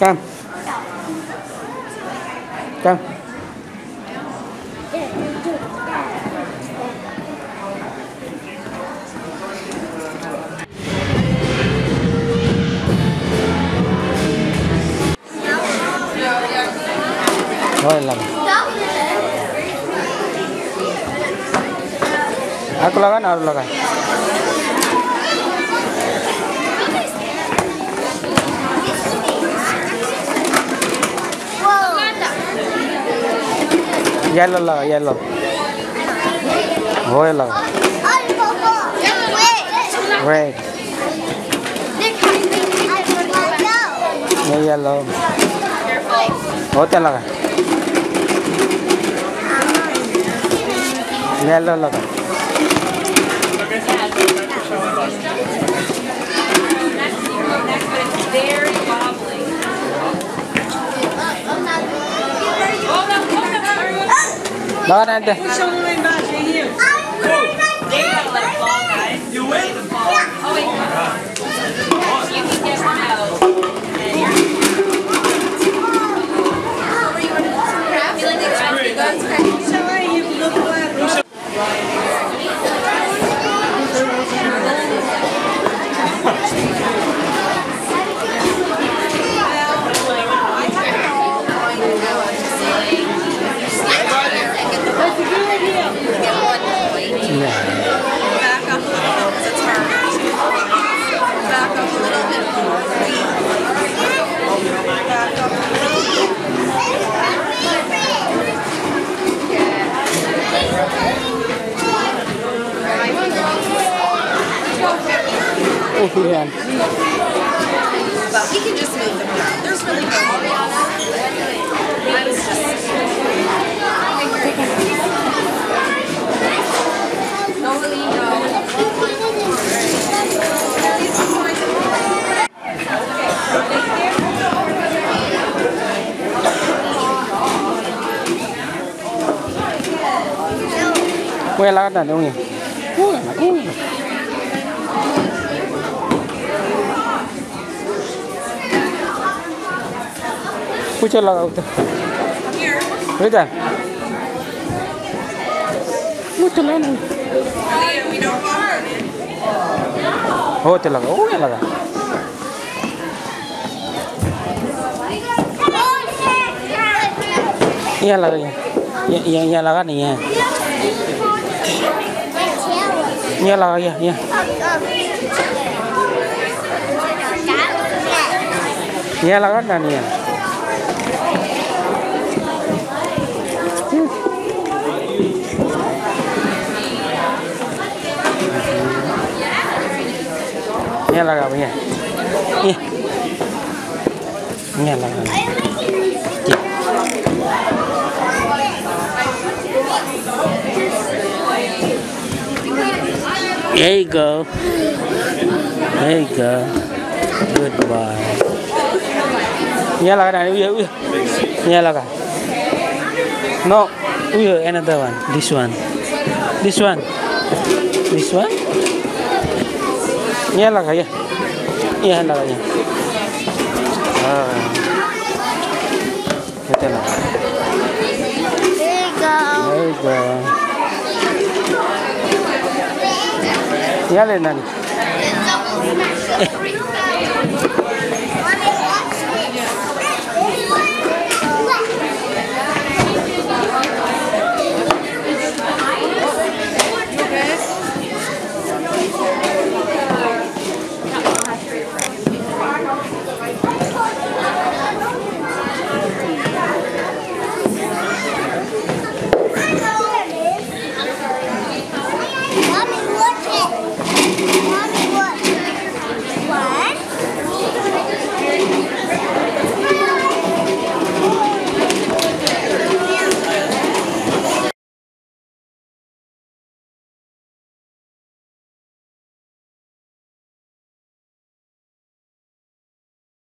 Come. Come. Rồi làm. Aku lagan, aku lagan. yellow lah yellow. Royal red. Yeah, yellow. Hotel lah yellow lah No, no, no. Here? I'm You. yeah. But we can just move them around. There's really no hurry quay lá đàn ông nhỉ ui, ui. Laka uta. Here. Rita. Pucha laka. We, we don't want her. Oh, te laka. Oh, ya laka. Iya laka ya. Iya, iya, iya laka nih ya. Iya यहाँ लगाओ यहाँ यहाँ लगाओ There you go. There you go. Good boy. Yeah, laga. Yeah, laga. No, we another one. This one. This one. This one. Ni en la calle. En la calle. ¿Qué? Ya le nani.